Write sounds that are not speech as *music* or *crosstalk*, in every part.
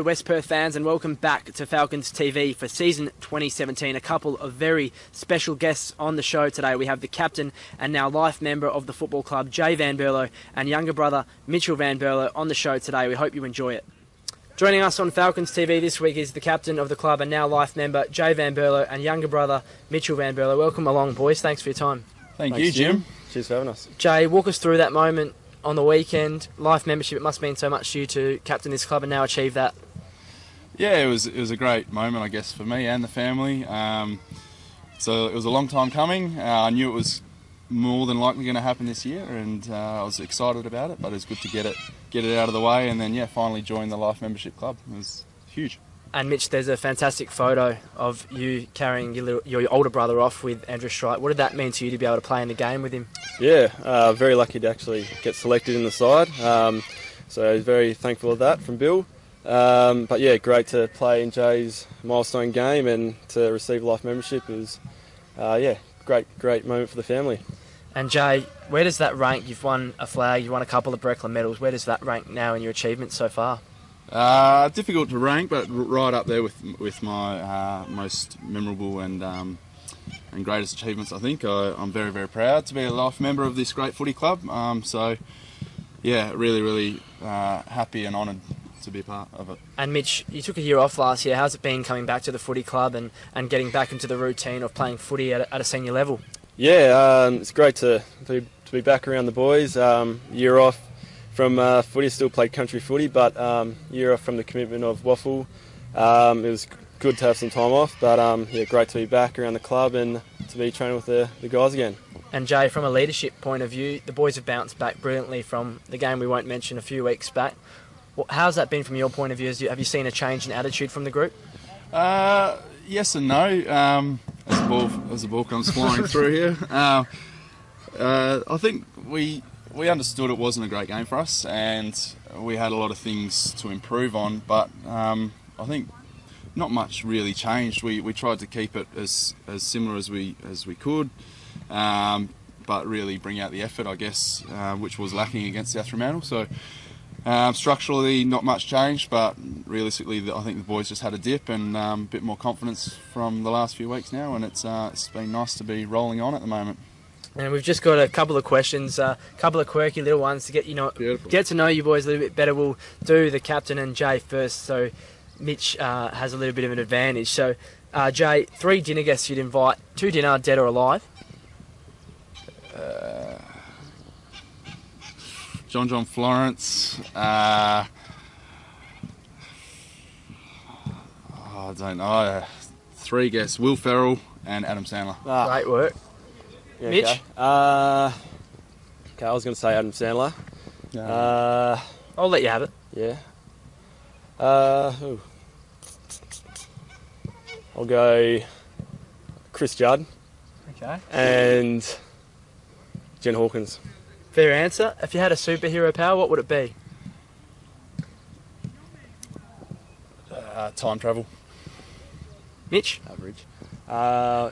Hello, West Perth fans, and welcome back to Falcons TV for season 2017. A couple of very special guests on the show today. We have the captain and now life member of the football club, Jay Van Berlo, and younger brother, Mitchell Van Berlo, on the show today. We hope you enjoy it. Joining us on Falcons TV this week is the captain of the club and now life member, Jay Van Berlo, and younger brother, Mitchell Van Berlo. Welcome along, boys. Thanks for your time. Thank Thanks, you, Jim. Cheers for having us. Jay, walk us through that moment on the weekend. Life membership, it must mean so much to you to captain this club and now achieve that. Yeah, it was it was a great moment, I guess, for me and the family. Um, so it was a long time coming. Uh, I knew it was more than likely going to happen this year, and uh, I was excited about it. But it was good to get it get it out of the way, and then yeah, finally join the life membership club. It was huge. And Mitch, there's a fantastic photo of you carrying your, little, your older brother off with Andrew Strijk. What did that mean to you to be able to play in the game with him? Yeah, uh, very lucky to actually get selected in the side. Um, so very thankful of that from Bill. Um, but yeah, great to play in Jay's milestone game and to receive life membership. is, uh, yeah, great, great moment for the family. And Jay, where does that rank? You've won a flag, you've won a couple of Breckler medals. Where does that rank now in your achievements so far? Uh, difficult to rank, but right up there with with my uh, most memorable and um, and greatest achievements. I think I, I'm very very proud to be a life member of this great footy club. Um, so yeah, really really uh, happy and honoured to be a part of it. And Mitch, you took a year off last year. How's it been coming back to the footy club and, and getting back into the routine of playing footy at a, at a senior level? Yeah, um, it's great to, to to be back around the boys. Um, year off from uh, footy, still played country footy, but um, year off from the commitment of WAFL. Um, it was good to have some time off, but um, yeah, great to be back around the club and to be training with the, the guys again. And Jay, from a leadership point of view, the boys have bounced back brilliantly from the game we won't mention a few weeks back. How's that been from your point of view? Have you seen a change in attitude from the group? Uh, yes and no. Um, as the ball as the ball comes flying *laughs* through here, uh, uh, I think we we understood it wasn't a great game for us, and we had a lot of things to improve on. But um, I think not much really changed. We, we tried to keep it as as similar as we as we could, um, but really bring out the effort, I guess, uh, which was lacking against South Fremantle. So. Um, structurally, not much changed, but realistically, I think the boys just had a dip and um, a bit more confidence from the last few weeks now, and it's uh, it's been nice to be rolling on at the moment. And we've just got a couple of questions, a uh, couple of quirky little ones to get you know Beautiful. get to know you boys a little bit better. We'll do the captain and Jay first, so Mitch uh, has a little bit of an advantage. So, uh, Jay, three dinner guests you'd invite to dinner, dead or alive. John John Florence. Uh, oh, I don't know. Three guests: Will Ferrell and Adam Sandler. Ah, Great work. yeah, Mitch? Okay. Uh, okay, I was going to say Adam Sandler. Uh, I'll let you have it. yeah. Uh, ooh. I'll go Chris Judd Okay. and Jen Hawkins. Fair answer. If you had a superhero power, what would it be? Uh, time travel. Mitch. Average. Uh,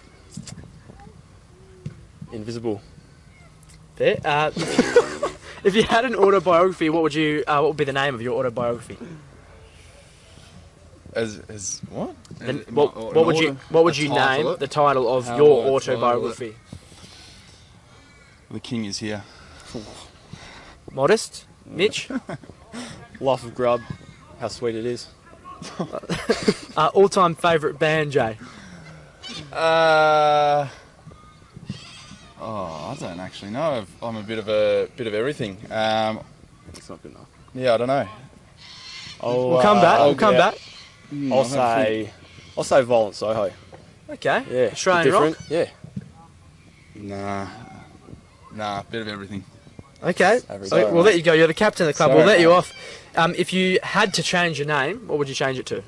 invisible. Fair. Uh, *laughs* if you had an autobiography, what would you? Uh, what would be the name of your autobiography? As as what? Then what, what would you What would you name the title of How your would I title it? autobiography? The king is here. Modest. Mitch. *laughs* Life of Grub. How sweet it is. *laughs* Uh, all-time favourite band, Jay. Uh, oh, I don't actually know. I've- I'm a bit of a bit of everything. Um, It's not good enough. yeah, I don't know. I'll, We'll come back. uh, We'll come yeah. back. I'll say. I'll say Violent Soho. Okay. Yeah. Australian rock. different. Yeah. Nah, nah, bit of everything. Okay. Average. So we'll let you go. You're the captain of the club. Sorry, we'll let you mate. off. Um, if you had to change your name, what would you change it to?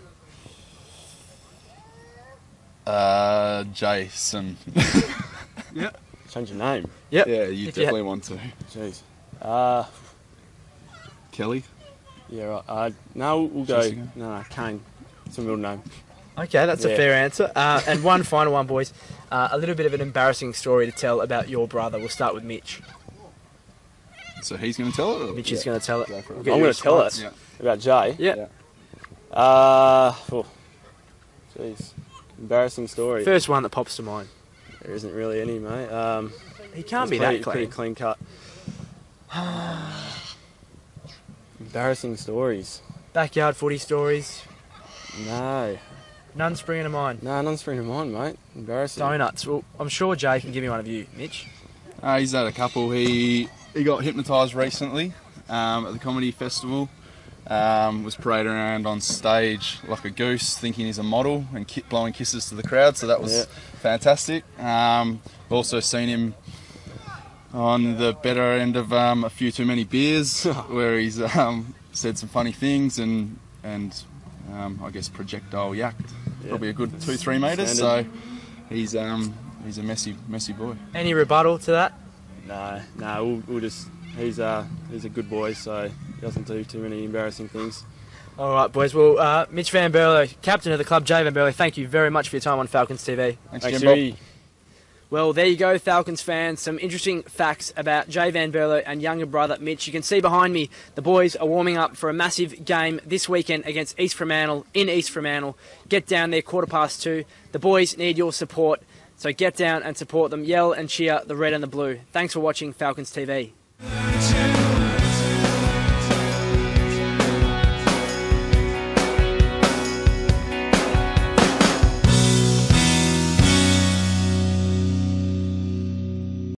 Uh, Jason. *laughs* Change your name. Yep. yeah, you If you had- definitely want to. Jeez. Uh, Kelly. yeah. Right. Uh, no, we'll go. Jessica? No, no, Kane. It's a middle name. Okay, that's a fair answer. Uh, and one *laughs* final one, boys. Uh, a little bit of an embarrassing story to tell about your brother. We'll start with Mitch. So he's going to tell it. Or? Mitch is going to tell it. Go it. I'm going to tell response. it Yeah. about Jay. Yeah. Yeah. Uh, oh, jeez, embarrassing story. First one that pops to mind. There isn't really any, mate. Um, He can't it's be pretty, that clean. Pretty clean cut. *sighs* embarrassing stories. Backyard footy stories. No, None springing to mind. no, none springing to mind, mate. Embarrassing. Donuts. Well, I'm sure Jay can give me one of you, Mitch. Uh, he's had a couple. He he got hypnotised recently um, at the comedy festival. Um, was parading around on stage like a goose, thinking he's a model and ki- blowing kisses to the crowd. So that was Yeah. fantastic. Um, also seen him on the better end of um, a few too many beers, *laughs* where he's um, said some funny things and and um, I guess projectile yacked Yeah. probably a good two three meters. Standard. So he's um, he's a messy messy boy. Any rebuttal to that? No, no, we'll, we'll just. He's uh, he's a good boy, so he doesn't do too many embarrassing things. All right, boys. Well, uh, Mitch Van Berlo, captain of the club, Jay Van Berlo, thank you very much for your time on Falcons TV. Thanks, Thanks, Jimbo. Well, there you go, Falcons fans. Some interesting facts about Jay Van Berlo and younger brother Mitch. You can see behind me the boys are warming up for a massive game this weekend against East Fremantle in East Fremantle. Get down there, quarter past two. The boys need your support, so get down and support them. Yell and cheer the red and the blue. Thanks for watching Falcons TV.